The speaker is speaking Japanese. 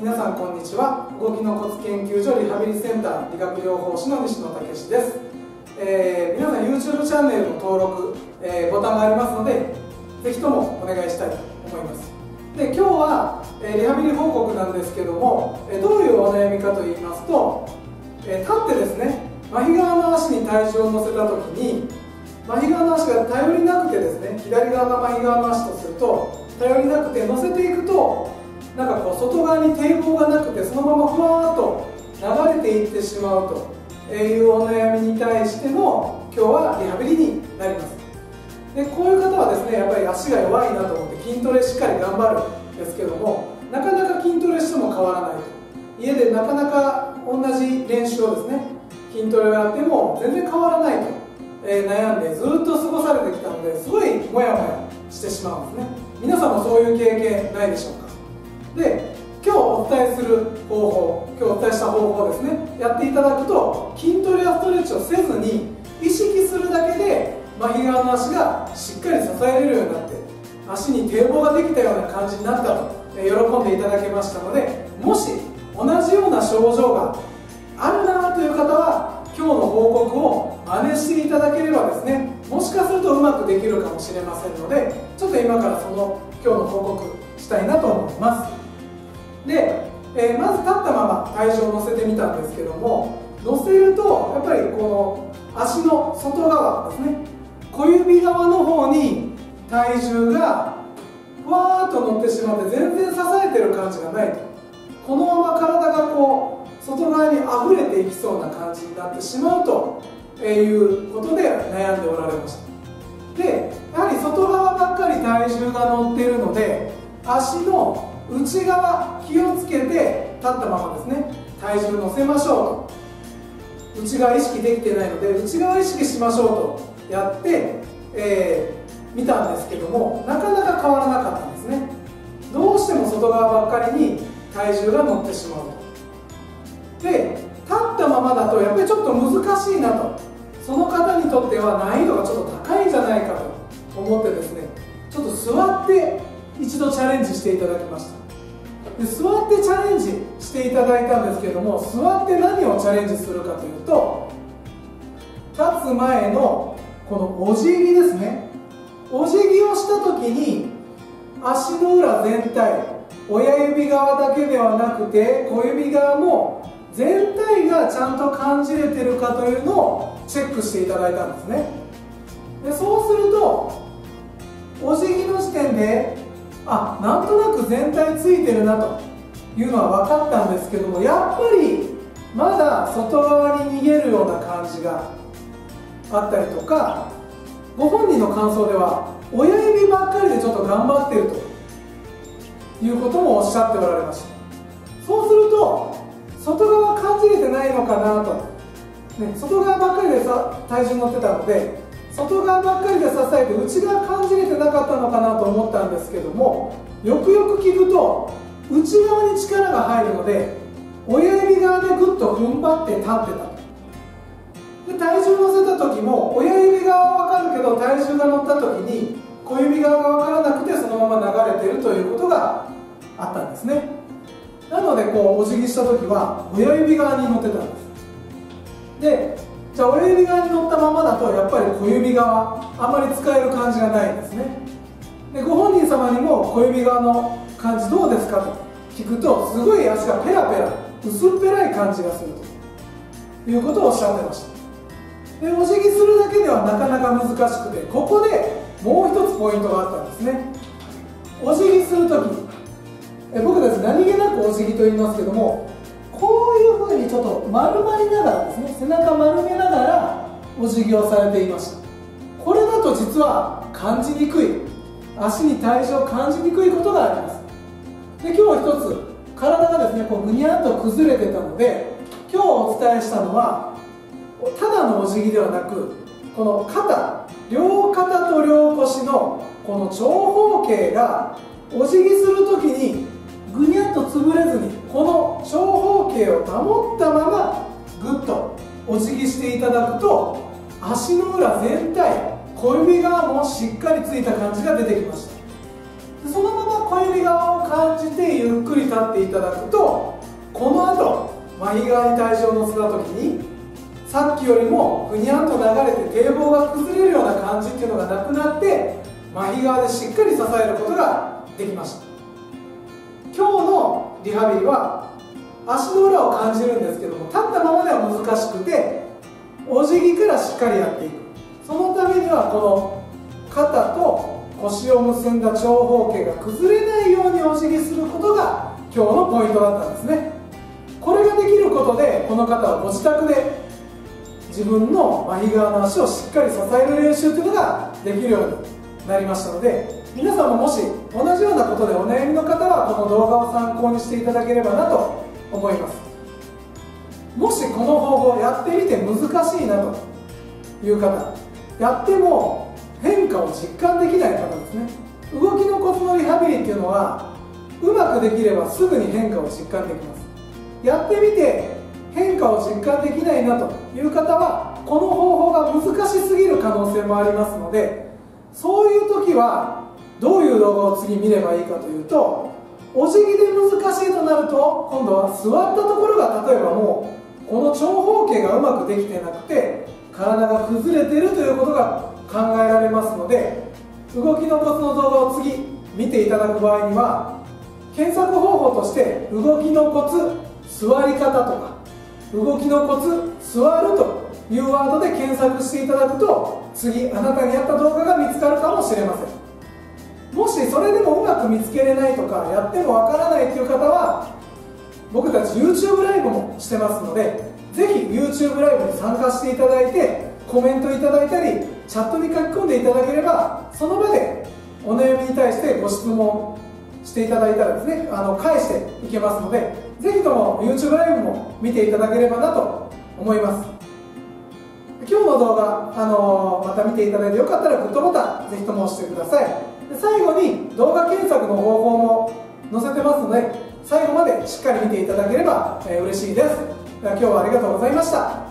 皆さんこんにちは。動きの骨研究所リハビリセンター理学療法士の西野武です、えー、皆さん YouTube チャンネルの登録、えー、ボタンがありますのでぜひともお願いしたいと思います。で今日は、えー、リハビリ報告なんですけども、えどういうお悩みかと言いますと、え立ってですね麻痺側の足に体重を乗せた時に麻痺側の足が頼りなくてですね左側が麻痺側の足とすると頼りなくて乗せていくとなんかこう外側に堤防がなくてそのままふわーっと流れていってしまうというお悩みに対しての今日はリハビリになります。でこういう方はですねやっぱり足が弱いなと思って筋トレしっかり頑張るんですけどもなかなか筋トレしても変わらないと。家でなかなか同じ練習をですね筋トレをやっても全然変わらないと、えー、悩んでずっと過ごされてきたのですごいモヤモヤしてしまうんですね。皆さんもそういう経験ないでしょうか？で今日お伝えする方法今日お伝えした方法ですねやっていただくと筋トレやストレッチをせずに意識するだけで麻痺側の足がしっかり支えれるようになって足に堤防ができたような感じになったと喜んでいただけましたのでもし同じような症状があるなという方は今日の報告を真似していただければですねもしかするとうまくできるかもしれませんのでちょっと今からその今日の報告したいなと思います。で、えー、まず立ったまま体重を乗せてみたんですけども乗せるとやっぱりこの足の外側ですね小指側の方に体重がふわーっと乗ってしまって全然支えてる感じがないと。このまま体がこう外側に溢れていきそうな感じになってしまうということで悩んでおられました。でやはり外側ばっかり体重が乗っているので足の内側気をつけて立ったままですね。体重乗せましょうと。内側意識できてないので内側意識しましょうとやって、えー、見たんですけどもなかなか変わらなかったんですね。どうしても外側ばっかりに体重が乗ってしまうと。で立ったままだとやっぱりちょっと難しいなと。その方にとっては難易度がちょっと高いんじゃないかと思ってですねちょっと座って一度チャレンジしていただきました。で座ってチャレンジしていただいたんですけども座って何をチャレンジするかというと立つ前のこのお辞儀ですね。お辞儀をした時に足の裏全体親指側だけではなくて小指側も全体がちゃんと感じれてるかというのをチェックしていただいたんですね。でそうするとお辞儀の時点であなんとなく全体ついてるなというのは分かったんですけどもやっぱりまだ外側に逃げるような感じがあったりとかご本人の感想では親指ばっかりでちょっと頑張ってるということもおっしゃっておられました。そうすると外側感じれてないのかなと、ね、外側ばっかりでさ体重乗ってたので外側ばっかりで支えて内側感じれてなかったのかなと思ったんですけどもよくよく聞くと内側に力が入るので親指側でぐっと踏ん張って立ってたで体重乗せた時も親指側は分かるけど体重が乗った時に小指側が分からなくてそのまま流れてるということがあったんですね。なのでこうお辞儀した時は親指側に乗ってたんです。でじゃあ親指側に乗ったままだとやっぱり小指側あんまり使える感じがないんですね。でご本人様にも小指側の感じどうですかと聞くとすごい足がペラペラ薄っぺらい感じがするということをおっしゃってました。でお辞儀するだけではなかなか難しくてここでもう一つポイントがあったんですね。お辞儀するとき僕です何気なくお辞儀と言いますけどもこういうふうにちょっと丸まりながらですね背中丸めながらお辞儀をされていました。これだと実は感じにくい。足に体重を感じにくいことがあります。で今日一つ体がですねこうぐにゃっと崩れてたので今日お伝えしたのはただのお辞儀ではなくこの肩両肩と両腰のこの長方形がお辞儀する時にぐにゃっと潰れずにこの長方形を保ったままぐっとお辞儀していただくと足の裏全体小指側もしっかりついた感じが出てきました。そのまま小指側を感じてゆっくり立っていただくとこの後麻痺側に体重を乗せた時にさっきよりもふにゃんと流れて堤防が崩れるような感じっていうのがなくなって麻痺側でしっかり支えることができました。今日のリハビリは足の裏を感じるんですけども立ったままでは難しくてお辞儀からしっかりやっていく。そのためにはこの肩と腰を結んだ長方形が崩れないようにお辞儀することが今日のポイントだったんですね。これができることでこの方はご自宅で自分の麻痺側の足をしっかり支える練習というのができるようになりましたので皆さんももし同じようなことでお悩みの方はこの動画を参考にしていただければなと思います。もしこの方法やってみて難しいなという方やっても変化を実感できない方ですね。動きのコツのリハビリっていうのはうまくできればすぐに変化を実感できます。やってみて変化を実感できないなという方はこの方法が難しすぎる可能性もありますのでそういう時はどういう動画を次見ればいいかというとお辞儀で難しいとなると今度は座ったところが例えばもうこの長方形がうまくできてなくて体が崩れてるということが考えられますので動きのコツの動画を次見ていただく場合には検索方法として動きのコツ座り方とか動きのコツ座るというワードで検索していただくと次あなたに合った動画が見つかるかもしれません。もしそれでもうまく見つけれないとかやってもわからないという方は僕たち YouTube ライブもしてますのでぜひ YouTube ライブに参加していただいてコメントいただいたりチャットに書き込んでいただければその場でお悩みに対してご質問していただいたらですねあの返していけますのでぜひとも YouTube ライブも見ていただければなと思います。今日の動画、あのまた見ていただいてよかったらグッドボタンぜひとも押してください。で最後に動画検索の方法も載せてますので最後までしっかり見ていただければ、えー、嬉しいです。では今日はありがとうございました。